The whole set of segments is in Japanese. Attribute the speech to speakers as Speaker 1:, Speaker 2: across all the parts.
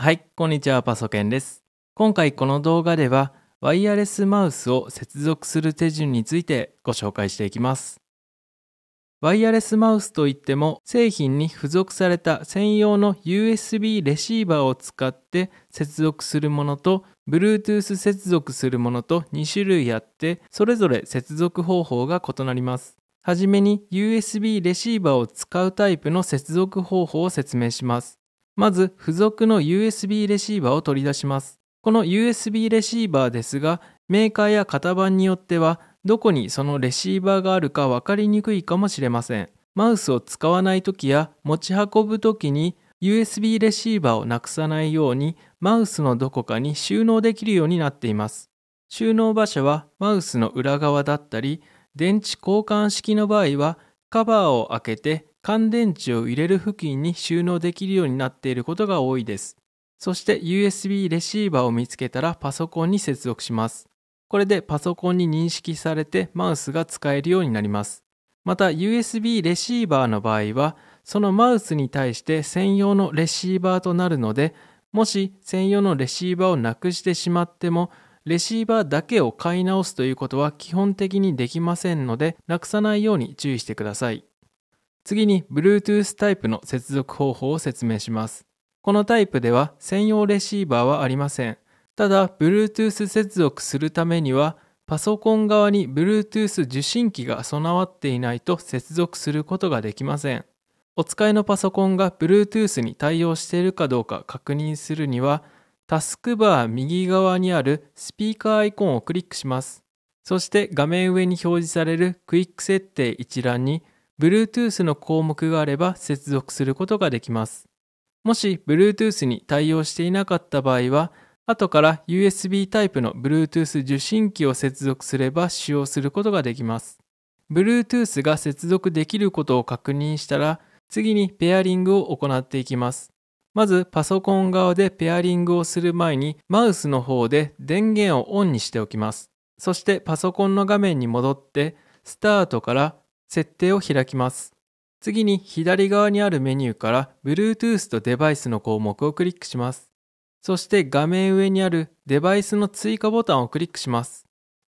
Speaker 1: はい、こんにちは、パソケンです。今回この動画では、ワイヤレスマウスを接続する手順についてご紹介していきます。ワイヤレスマウスといっても、製品に付属された専用の USB レシーバーを使って接続するものと、Bluetooth 接続するものと2種類あって、それぞれ接続方法が異なります。はじめに USB レシーバーを使うタイプの接続方法を説明します。まず、付属の USB レシーバーを取り出します。この USB レシーバーですが、メーカーや型番によっては、どこにそのレシーバーがあるか分かりにくいかもしれません。マウスを使わないときや持ち運ぶときに USB レシーバーをなくさないようにマウスのどこかに収納できるようになっています。収納場所はマウスの裏側だったり、電池交換式の場合はカバーを開けて乾電池を入れる付近に収納できるようになっていることが多いです。そして USB レシーバーを見つけたらパソコンに接続します。これでパソコンに認識されてマウスが使えるようになります。また USB レシーバーの場合はそのマウスに対して専用のレシーバーとなるのでもし専用のレシーバーをなくしてしまってもレシーバーだけを買い直すということは基本的にできませんのでなくさないように注意してください。次に Bluetooth タイプの接続方法を説明します。このタイプでは専用レシーバーはありません。ただ、Bluetooth 接続するためには、パソコン側に Bluetooth 受信機が備わっていないと接続することができません。お使いのパソコンが Bluetooth に対応しているかどうか確認するには、タスクバー右側にあるスピーカーアイコンをクリックします。そして画面上に表示されるクイック設定一覧に Bluetooth の項目があれば接続することができます。もし Bluetooth に対応していなかった場合は、後から USB タイプの Bluetooth 受信機を接続すれば使用することができます。Bluetooth が接続できることを確認したら、次にペアリングを行っていきます。まずパソコン側でペアリングをする前にマウスの方で電源をオンにしておきます。そしてパソコンの画面に戻ってスタートから設定を開きます。次に左側にあるメニューから Bluetooth とデバイスの項目をクリックします。そして画面上にあるデバイスの追加ボタンをクリックします。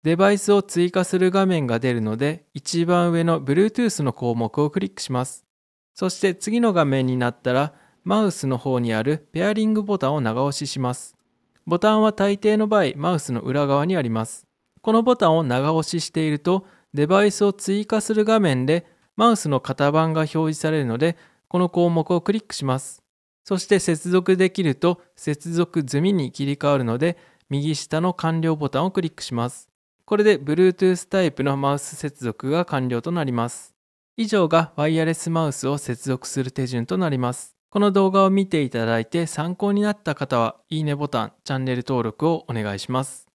Speaker 1: デバイスを追加する画面が出るので一番上の Bluetooth の項目をクリックします。そして次の画面になったらマウスの方にあるペアリングボタンを長押しします。ボタンは大抵の場合マウスの裏側にあります。このボタンを長押ししているとデバイスを追加する画面でマウスの型番が表示されるのでこの項目をクリックします。そして接続できると接続済みに切り替わるので右下の完了ボタンをクリックします。これで Bluetooth タイプのマウス接続が完了となります。以上がワイヤレスマウスを接続する手順となります。この動画を見ていただいて参考になった方は、いいねボタン、チャンネル登録をお願いします。